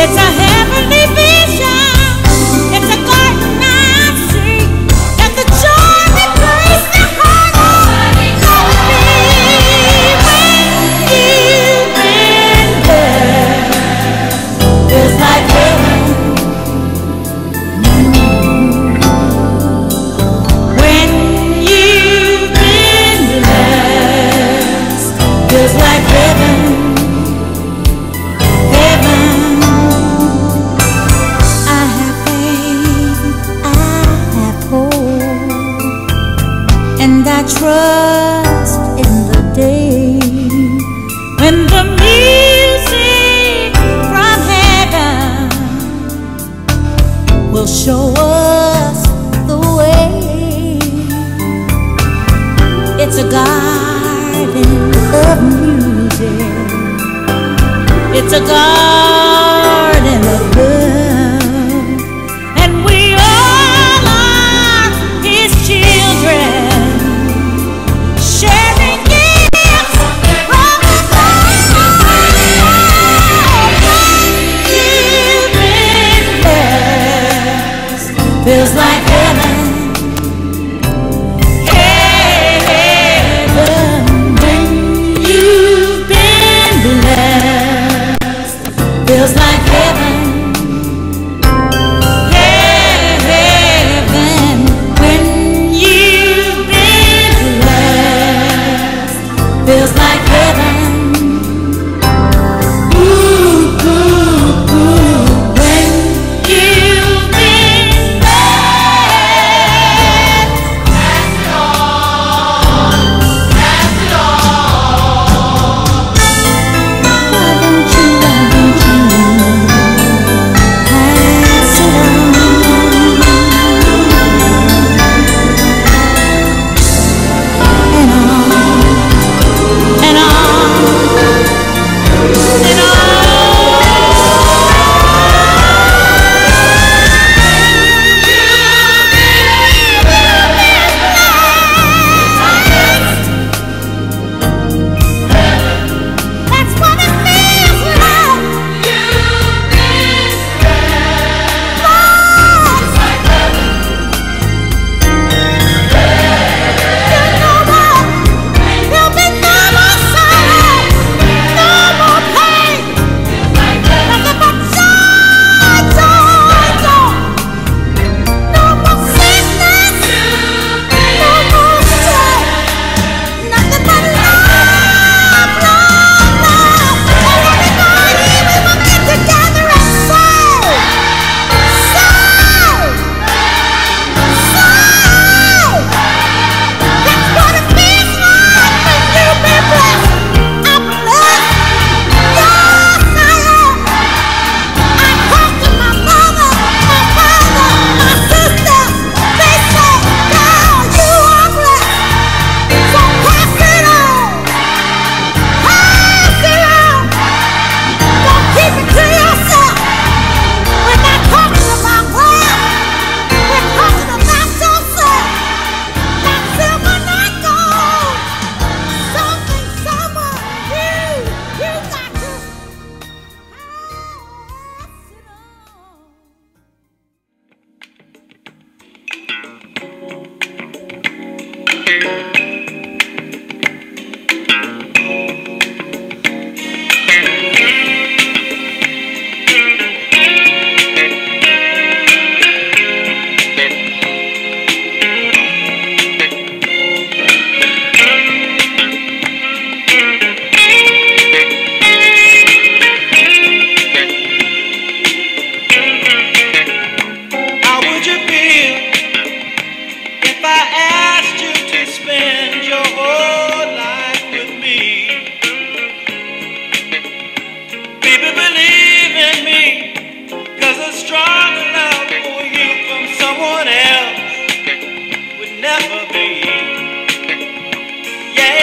It's a heavenly vision.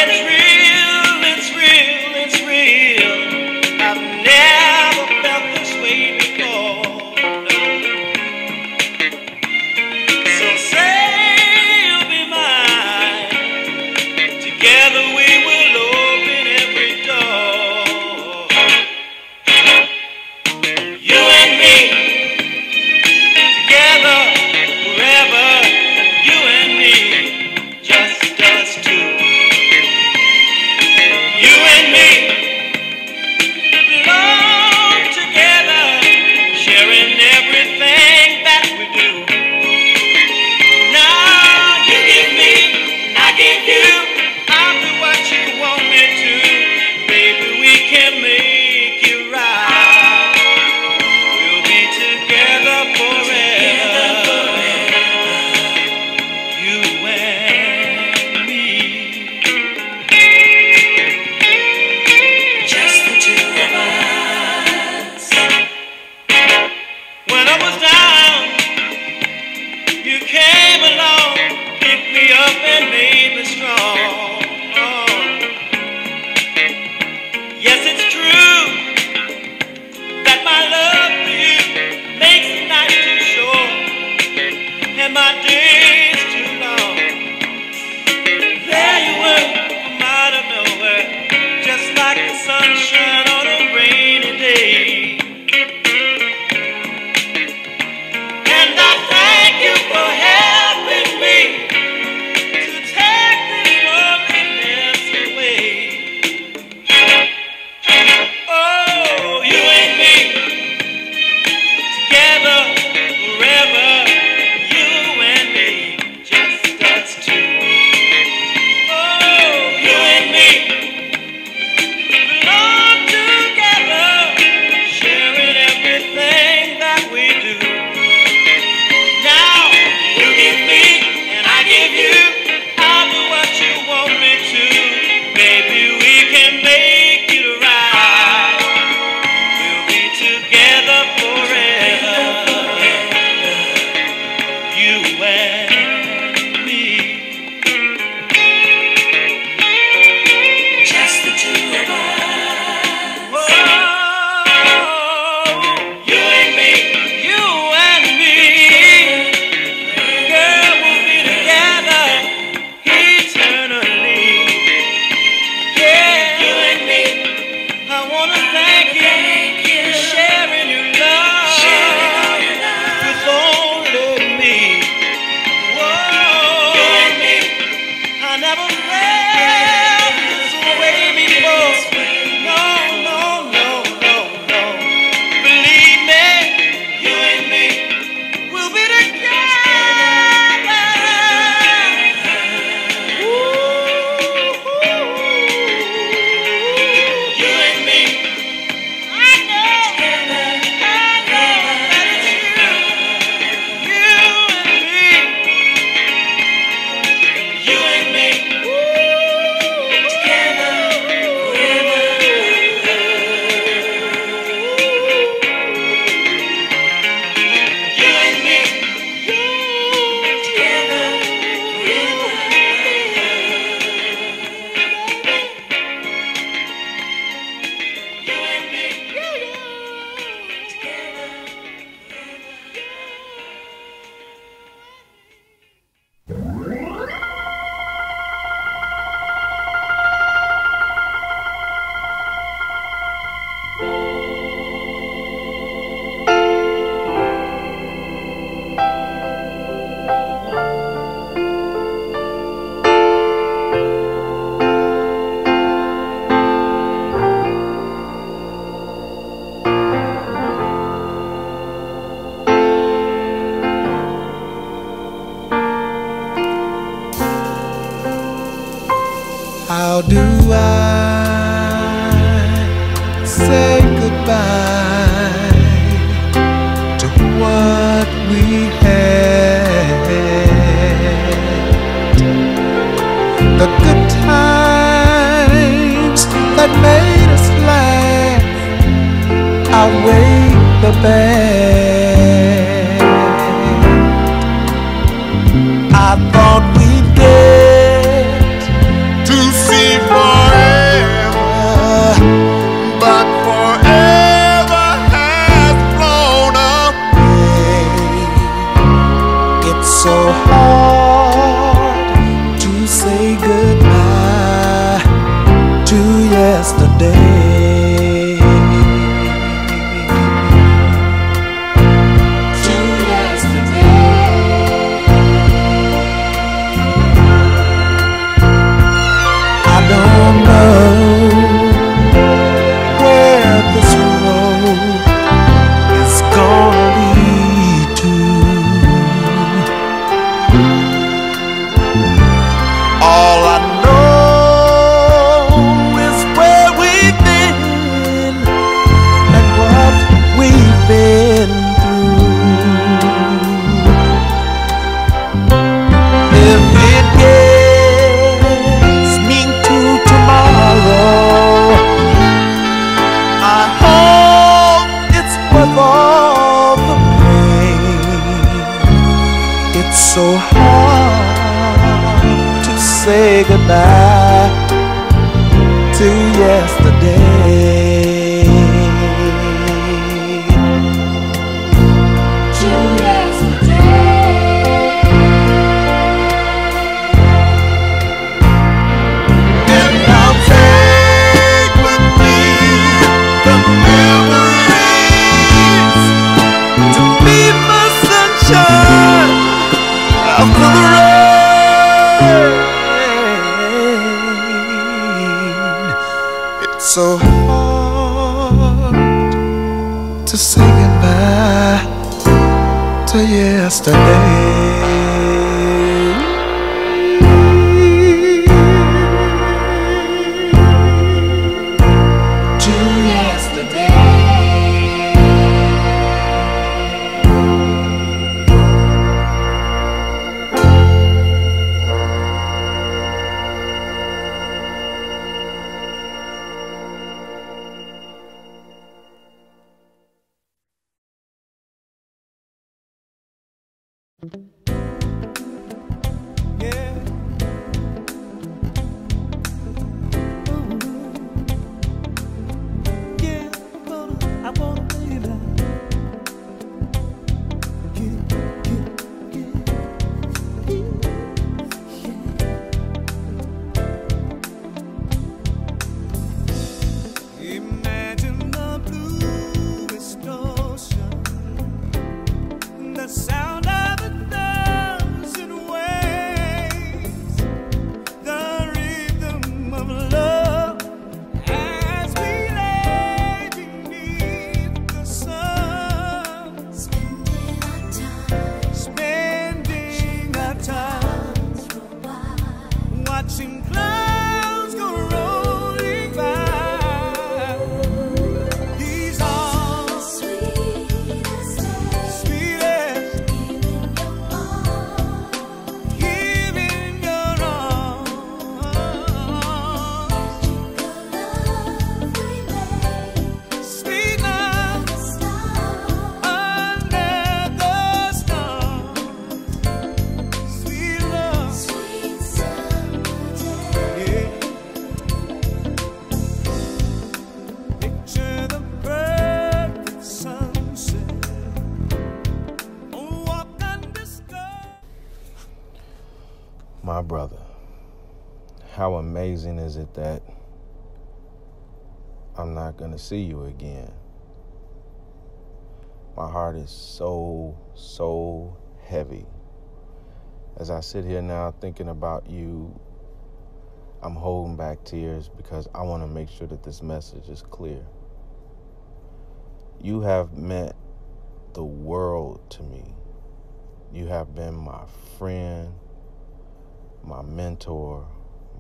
Belong say goodbye to yesterday. And I'll take with me the memories to be my sunshine after the rain. So hard to say goodbye to yesterday. Yeah. Amazing is it that I'm not going to see you again? My heart is so, so heavy. As I sit here now thinking about you, I'm holding back tears because I want to make sure that this message is clear. You have meant the world to me. You have been my friend, my mentor,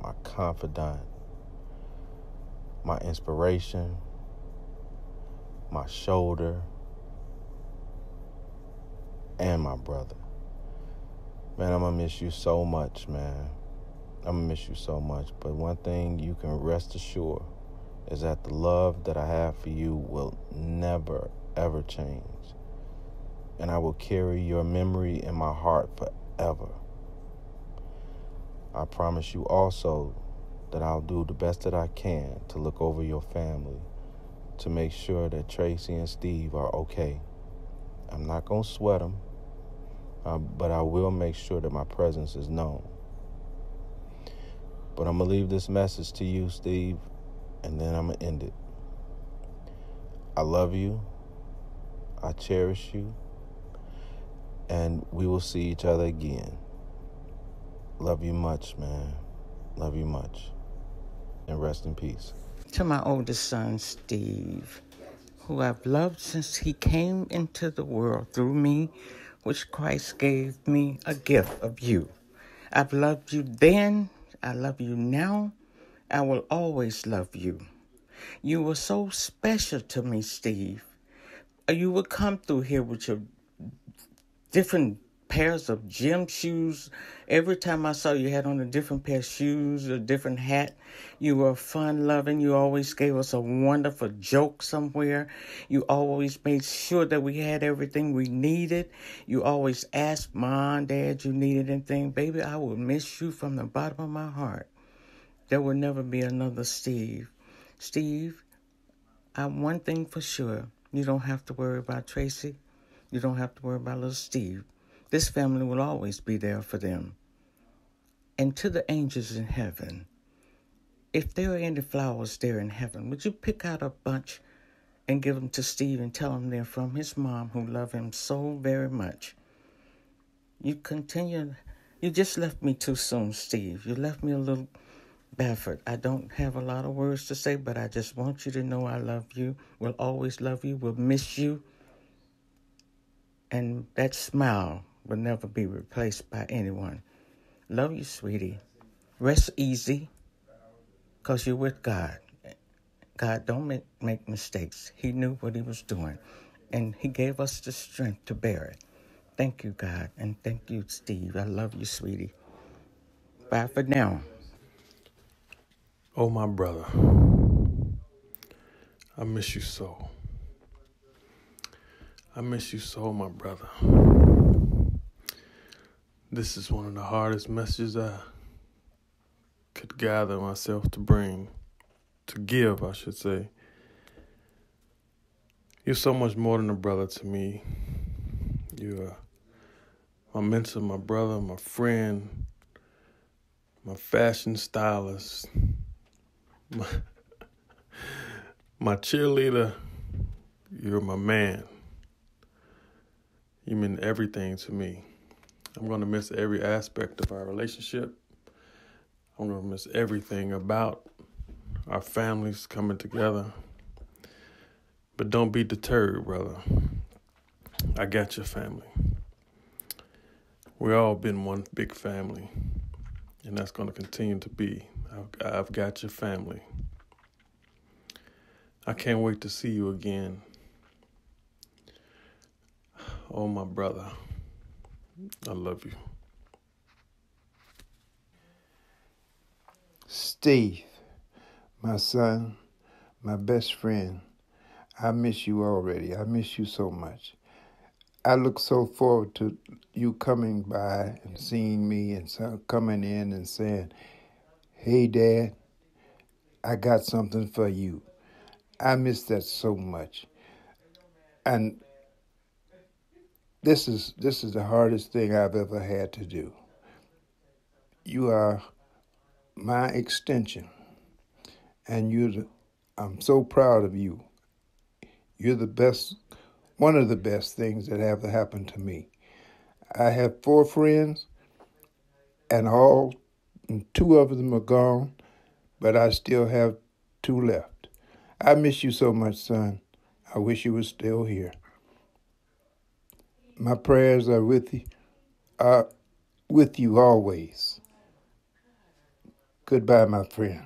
my confidant, my inspiration, my shoulder, and my brother. Man, I'm gonna miss you so much, man. I'm gonna miss you so much. But one thing you can rest assured is that the love that I have for you will never, ever change. And I will carry your memory in my heart forever. I promise you also that I'll do the best that I can to look over your family to make sure that Tracy and Steve are okay. I'm not going to sweat them, uh, but I will make sure that my presence is known. But I'm going to leave this message to you, Steve, and then I'm going to end it. I love you. I cherish you. And we will see each other again. Love you much, man. Love you much. And rest in peace. To my oldest son, Steve, who I've loved since he came into the world through me, which Christ gave me a gift of you. I've loved you then, I love you now, I will always love you. You were so special to me, Steve. You would come through here with your different pairs of gym shoes. Every time I saw you had on a different pair of shoes, a different hat. You were fun loving. You always gave us a wonderful joke somewhere. You always made sure that we had everything we needed. You always asked mom, dad, you needed anything. Baby, I will miss you from the bottom of my heart. There will never be another Steve. Steve, I'm one thing for sure. You don't have to worry about Tracy. You don't have to worry about little Steve. This family will always be there for them. And to the angels in heaven, if there are any flowers there in heaven, would you pick out a bunch and give them to Steve and tell him they're from his mom who loved him so very much? You continue, you just left me too soon, Steve. You left me a little baffled. I don't have a lot of words to say, but I just want you to know I love you, will always love you, will miss you. And that smile will never be replaced by anyone. Love you, sweetie. Rest easy because you're with God. God don't make, make mistakes. He knew what he was doing, and he gave us the strength to bear it. Thank you, God, and thank you, Steve. I love you, sweetie. Bye for now. Oh, my brother. I miss you so. I miss you so, my brother. This is one of the hardest messages I could gather myself to bring, to give, I should say. You're so much more than a brother to me. You're my mentor, my brother, my friend, my fashion stylist, my, my cheerleader. You're my man. You mean everything to me. I'm going to miss every aspect of our relationship. I'm going to miss everything about our families coming together. But don't be deterred, brother. I got your family. we all been one big family, and that's going to continue to be. I've, I've got your family. I can't wait to see you again. Oh, my brother. I love you. Steve, my son, my best friend, I miss you already. I miss you so much. I look so forward to you coming by and seeing me and so- coming in and saying, Hey, Dad, I got something for you. I miss that so much. And this is this is the hardest thing I've ever had to do. You are my extension, and you're I'm so proud of you. You're the best, one of the best things that ever happened to me. I have four friends, and all two of them are gone, but I still have two left. I miss you so much, son. I wish you were still here. My prayers are with you, are with you always. Goodbye, my friend.